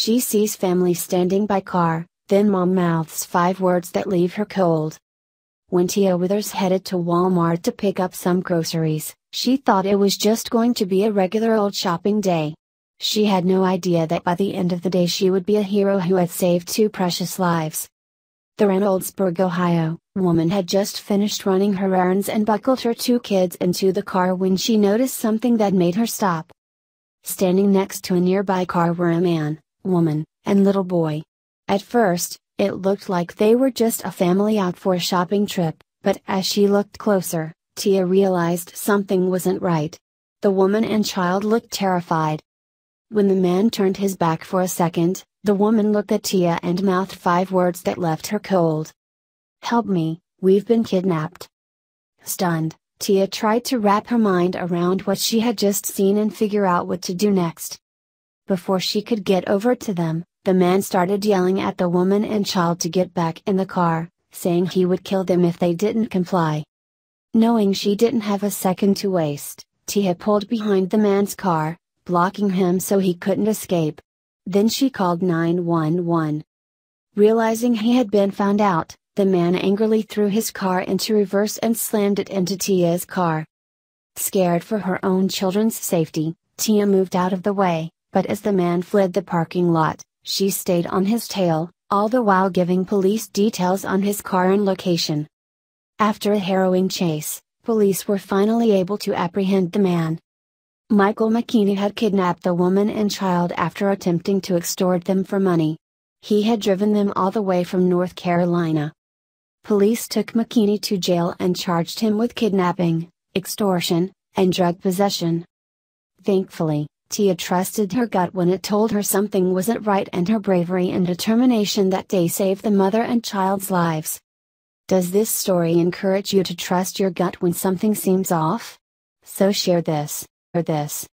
She sees family standing by car, then mom mouths five words that leave her cold. When Tia Withers headed to Walmart to pick up some groceries, she thought it was just going to be a regular old shopping day. She had no idea that by the end of the day she would be a hero who had saved two precious lives. The Reynoldsburg, Ohio, woman had just finished running her errands and buckled her two kids into the car when she noticed something that made her stop. Standing next to a nearby car were a man, woman, and little boy. At first, it looked like they were just a family out for a shopping trip, but as she looked closer, Tia realized something wasn't right. The woman and child looked terrified. When the man turned his back for a second, the woman looked at Tia and mouthed five words that left her cold. Help me, we've been kidnapped. Stunned, Tia tried to wrap her mind around what she had just seen and figure out what to do next. Before she could get over to them, the man started yelling at the woman and child to get back in the car, saying he would kill them if they didn't comply. Knowing she didn't have a second to waste, Tia pulled behind the man's car, blocking him so he couldn't escape. Then she called 911. Realizing he had been found out, the man angrily threw his car into reverse and slammed it into Tia's car. Scared for her own children's safety, Tia moved out of the way, but as the man fled the parking lot, she stayed on his tail, all the while giving police details on his car and location. After a harrowing chase, police were finally able to apprehend the man. Michael McKinney had kidnapped the woman and child after attempting to extort them for money. He had driven them all the way from North Carolina. Police took McKinney to jail and charged him with kidnapping, extortion, and drug possession. Thankfully, Tia trusted her gut when it told her something wasn't right and her bravery and determination that day saved the mother and child's lives. Does this story encourage you to trust your gut when something seems off? So share this, or this,